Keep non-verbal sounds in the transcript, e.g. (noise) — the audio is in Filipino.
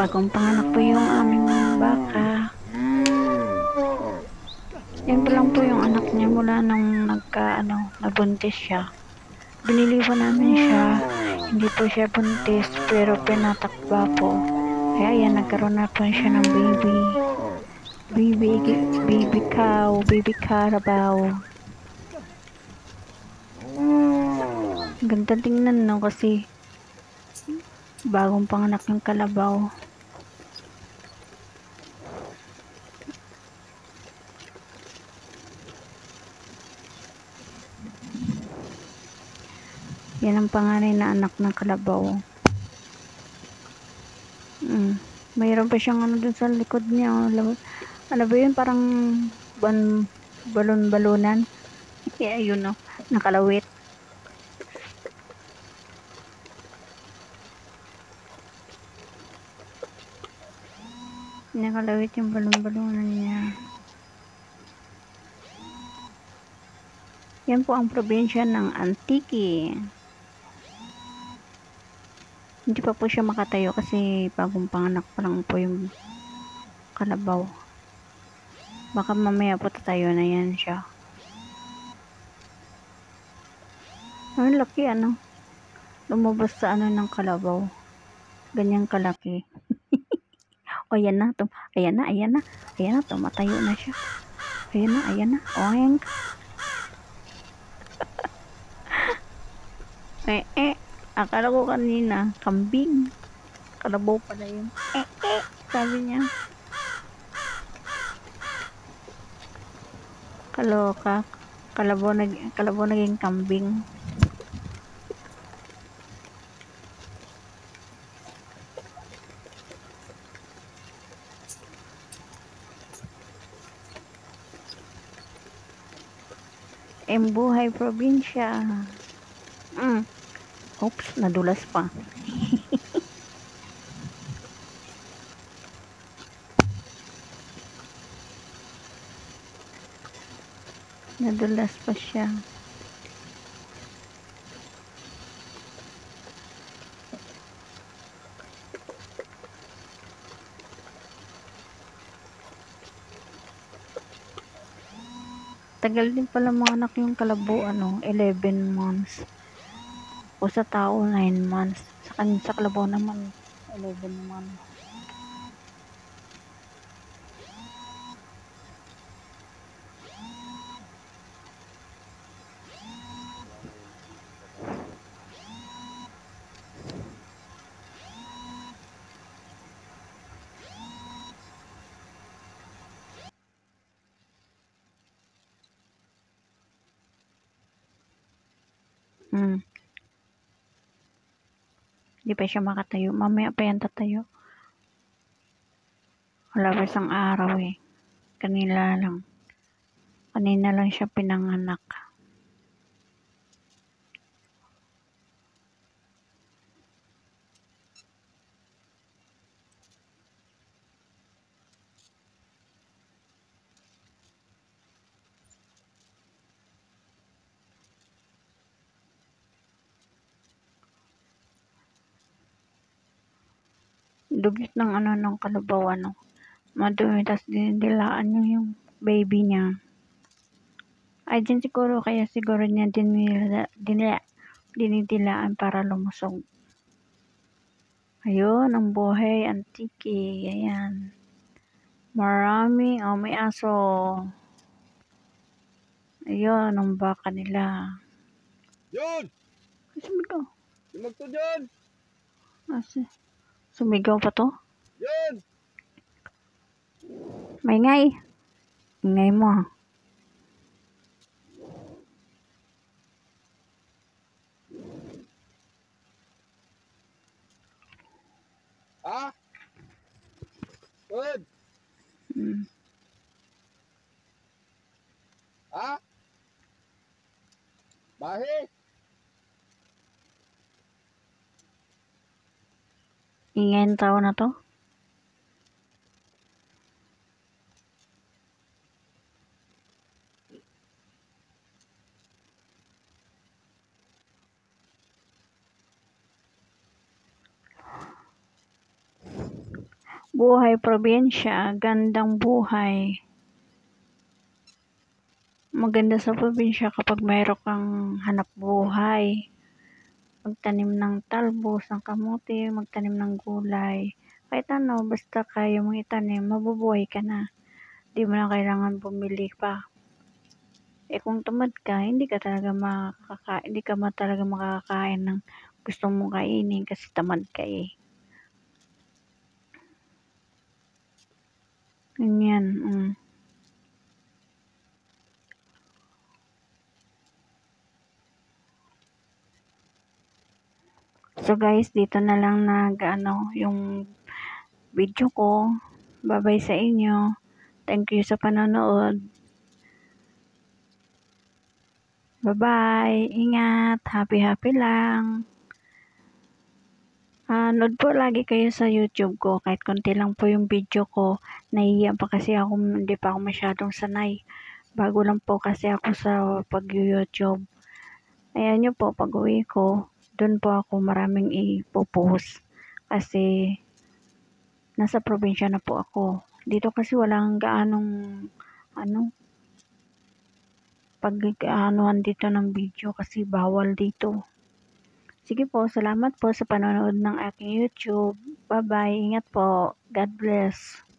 Bagong panganak po yung aming baka. Yan pa lang po yung anak niya mula nung nagka, ano, nabuntis siya. Biniliwan namin siya. Hindi po siya buntis, pero pinatakba po. Kaya yan, nagkaroon na po siya ng baby. Baby, baby cow, baby carabao. Ganda tingnan no kasi bagong panganak yung kalabaw. Yan ang panganay na anak ng kalabaw. Mm. Mayroon pa siyang ano dun sa likod niya. oh. Alam, ano ba yun? Parang ban, balon-balonan. Yeah, yun no. Nakalawit. Nakalawit yung balon-balonan niya. Yan po ang probinsya ng Antique. Hindi pa po siya makatayo kasi bagong panganak pa lang po yung kalabaw. Baka mamaya po tatayo na yan siya. Ang laki ano. Lumabas sa ano ng kalabaw. Ganyang kalaki. (laughs) o yan na. Tum ayan na, ayan na. Ayan na, tumatayo na siya. Ayan na, ayan na. Oeng. (laughs) eh, eh. Akala ko kanina, kambing. Kalabaw pala yun. Eh, eh. Sabi niya. Kaloka. Kalabaw, nag kalabaw naging kambing. Embuhay probinsya. Mm. Oops, nadulas pa. (laughs) nadulas pa siya. Tagal din pala mga anak yung kalabo, ano, 11 months. O sa tao, 9 months. Sa, kan sa kalabaw naman, 11 months. Hmm. Hindi pa siya makatayo. Mamaya pa yan tatayo. Wala pa isang araw eh. Kanila lang. Kanina lang siya pinanganak. Dugit ng ano ng kalabaw ano. Madumi. Tapos dinidilaan niya yung baby niya. Ay, din siguro. Kaya siguro niya dinila, dinila, dinidilaan para lumusog. Ayun, ang buhay, antiki. Ayan. Marami. Oh, may aso. Ayun, ang baka nila. Yun! Sumigaw. Yung magto dyan! Asi. Sumigaw pa to? Yun! May ngay. Ngay mo. ah. Ha? Good! Hmm. Ha? Bahi! Ingay ng tao na to? buhay probinsya, gandang buhay. Maganda sa probinsya kapag mayroon kang hanap buhay. Magtanim ng talbos, ng kamote, magtanim ng gulay. Kahit ano, basta kaya mong itanim, mabubuhay ka na. Di mo na kailangan bumili pa. Eh kung tamad ka, hindi ka talaga makaka hindi ka talaga makakakain ng gusto mong kainin kasi tamad ka eh. Ganyan, mm. So guys, dito na lang nag ano, yung video ko. Bye-bye sa inyo. Thank you sa panonood. Bye-bye. Ingat. Happy-happy lang. Ah, nood po lagi kayo sa YouTube ko. Kahit konti lang po yung video ko. Nahihiya pa kasi ako, hindi pa ako masyadong sanay. Bago lang po kasi ako sa pag-YouTube. Ayan nyo po, pag uwi ko, doon po ako maraming ipopost. Kasi, nasa probinsya na po ako. Dito kasi walang gaanong, ano, pag dito ng video kasi bawal dito. Sige po, salamat po sa panonood ng aking YouTube. Bye-bye. Ingat po. God bless.